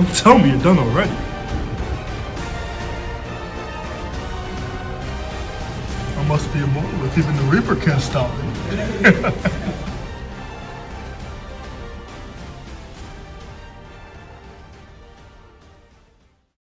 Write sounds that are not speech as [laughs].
Don't tell me you're done already. I must be immortal if even the Reaper can't stop me. [laughs]